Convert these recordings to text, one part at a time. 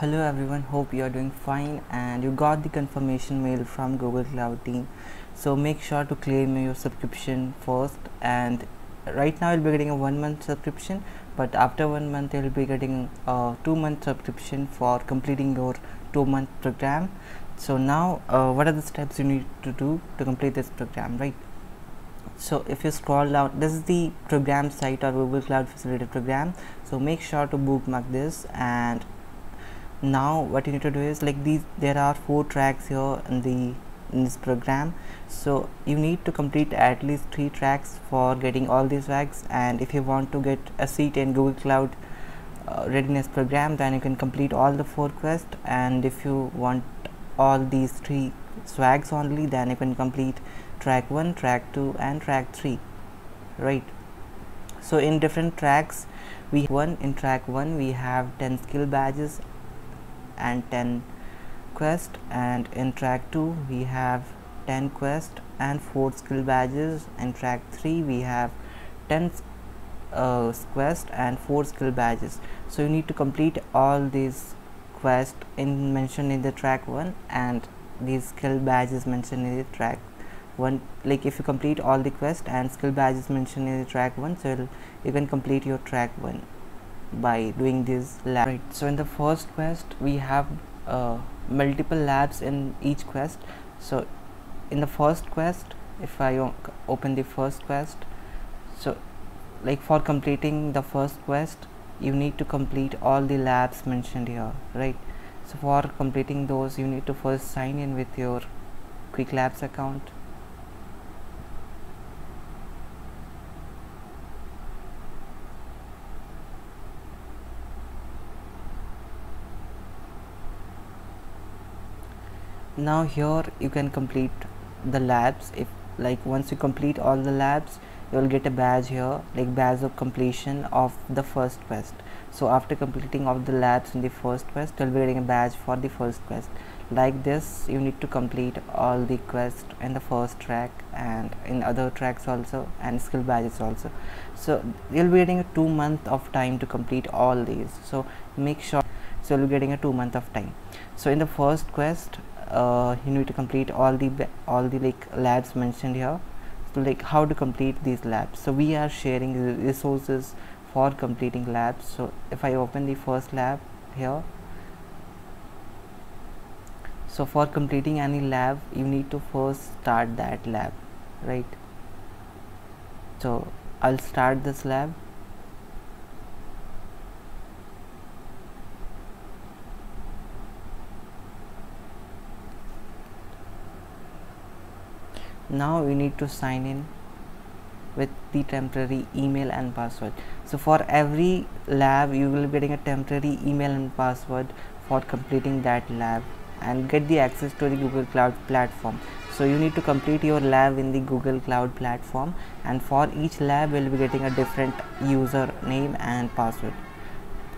hello everyone. Hope you are doing fine and you got the confirmation mail from google cloud team. So make sure to claim your subscription first and right now you'll be getting a one month subscription but after one month you'll be getting a two month subscription for completing your two month program. So now uh, what are the steps you need to do to complete this program right? So if you scroll down this is the program site or google cloud facility program. So make sure to bookmark this and now what you need to do is like these there are four tracks here in the in this program. So you need to complete at least three tracks for getting all these swags and if you want to get a seat in google cloud uh, readiness program then you can complete all the four quests and if you want all these three swags only then you can complete track 1 track 2 and track 3 right? So in different tracks we one in track 1 we have 10 skill badges and 10 quest and in track 2 we have 10 quest and 4 skill badges. In track 3 we have 10 uh, quest and 4 skill badges. So you need to complete all these quest in mentioned in the track 1 and these skill badges mentioned in the track 1 like if you complete all the quest and skill badges mentioned in the track 1 so you can complete your track 1 by doing this lab. Right. So in the first quest we have uh, multiple labs in each quest. So in the first quest if I open the first quest so like for completing the first quest you need to complete all the labs mentioned here right? So for completing those you need to first sign in with your Qwiklabs account now here you can complete the labs. If like once you complete all the labs you will get a badge here like badge of completion of the first quest. So after completing all the labs in the first quest you'll be getting a badge for the first quest. Like this you need to complete all the quests in the first track and in other tracks also and skill badges also. So you'll be getting a two month of time to complete all these. So make sure so you'll be getting a two month of time. So in the first quest uh, you need to complete all the all the like labs mentioned here. So like how to complete these labs. So we are sharing resources for completing labs. So if I open the first lab here so for completing any lab you need to first start that lab right? So I'll start this lab now we need to sign in with the temporary email and password. So for every lab you will be getting a temporary email and password for completing that lab and get the access to the google cloud platform. So you need to complete your lab in the google cloud platform and for each lab we'll be getting a different user name and password.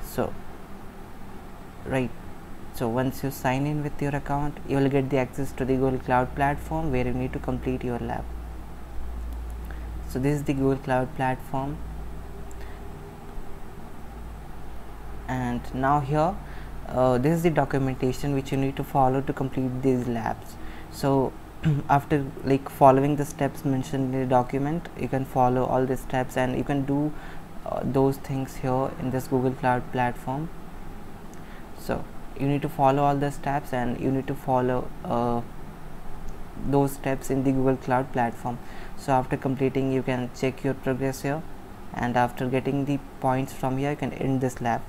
So right so once you sign in with your account you will get the access to the google cloud platform where you need to complete your lab. So this is the google cloud platform. And now here uh, this is the documentation which you need to follow to complete these labs. So after like following the steps mentioned in the document you can follow all the steps and you can do uh, those things here in this google cloud platform. So you need to follow all the steps and you need to follow uh, those steps in the google cloud platform. So after completing you can check your progress here. And after getting the points from here you can end this lab.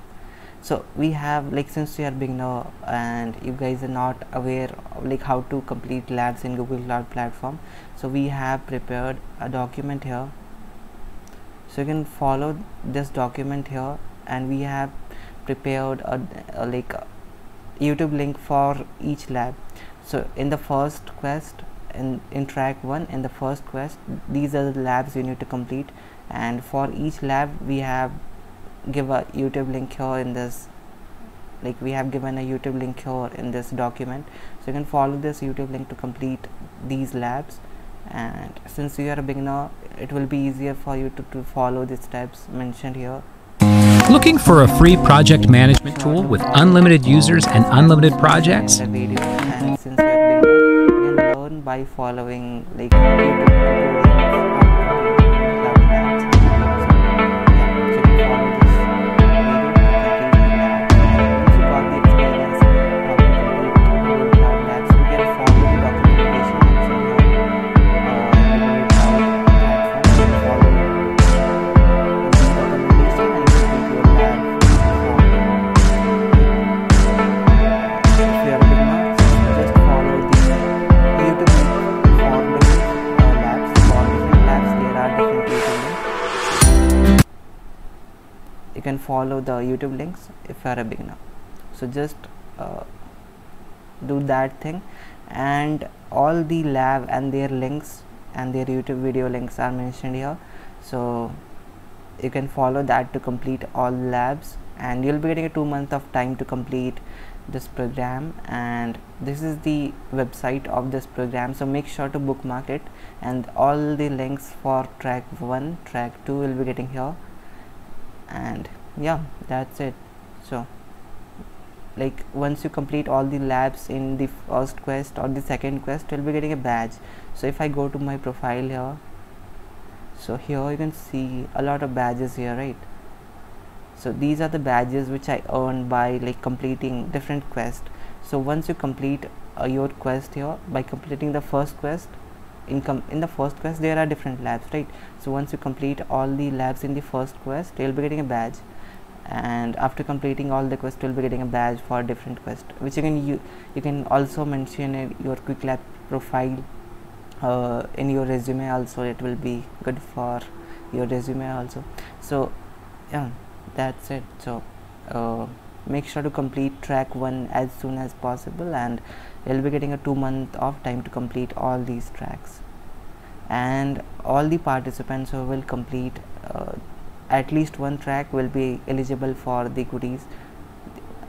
So we have like since you are beginner and you guys are not aware of like how to complete labs in google cloud platform so we have prepared a document here. So you can follow this document here and we have prepared a, a like youtube link for each lab. So in the first quest in, in track 1 in the first quest these are the labs you need to complete. And for each lab we have give a youtube link here in this like we have given a youtube link here in this document. So you can follow this youtube link to complete these labs. And since you are a beginner it will be easier for you to, to follow the steps mentioned here Looking for a free project management tool with unlimited users and unlimited projects? by following like You can follow the YouTube links if you are a beginner. So just uh, do that thing, and all the lab and their links and their YouTube video links are mentioned here. So you can follow that to complete all labs. And you'll be getting a two month of time to complete this program. And this is the website of this program. So make sure to bookmark it. And all the links for track 1 track 2 will be getting here and yeah that's it. So like once you complete all the labs in the first quest or the second quest you'll be getting a badge. So if i go to my profile here so here you can see a lot of badges here right? So these are the badges which I earned by like completing different quests so once you complete uh, your quest here by completing the first quest in in the first quest there are different labs right? So once you complete all the labs in the first quest you'll be getting a badge. And after completing all the quests you'll be getting a badge for different quest which you can you, you can also mention in your quick lab profile uh, in your resume also it will be good for your resume also. So yeah that's it. So uh, make sure to complete track one as soon as possible and you'll be getting a two month of time to complete all these tracks. And all the participants who will complete uh, at least one track will be eligible for the goodies.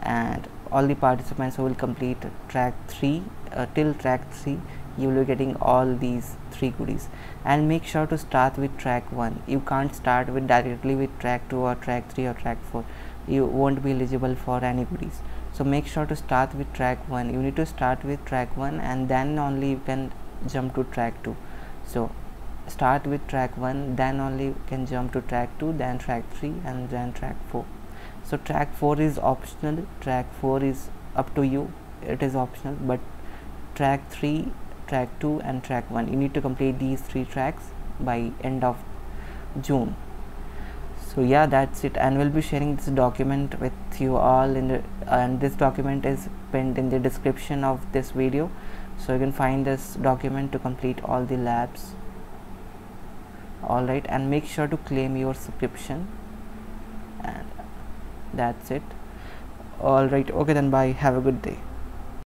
And all the participants who will complete track 3 uh, till track 3 you will be getting all these three goodies. And make sure to start with track 1 you can't start with directly with track 2 or track 3 or track 4 you won't be eligible for any goodies so make sure to start with track 1 you need to start with track 1 and then only you can jump to track 2 so start with track 1 then only you can jump to track 2 then track 3 and then track 4 so track 4 is optional. Track 4 is up to you. It is optional but track 3 track 2 and track 1 you need to complete these three tracks by end of June so yeah that's it. And we'll be sharing this document with you all in the and this document is pinned in the description of this video. So you can find this document to complete all the labs. Alright and make sure to claim your subscription. And that's it. Alright okay then. Bye. Have a good day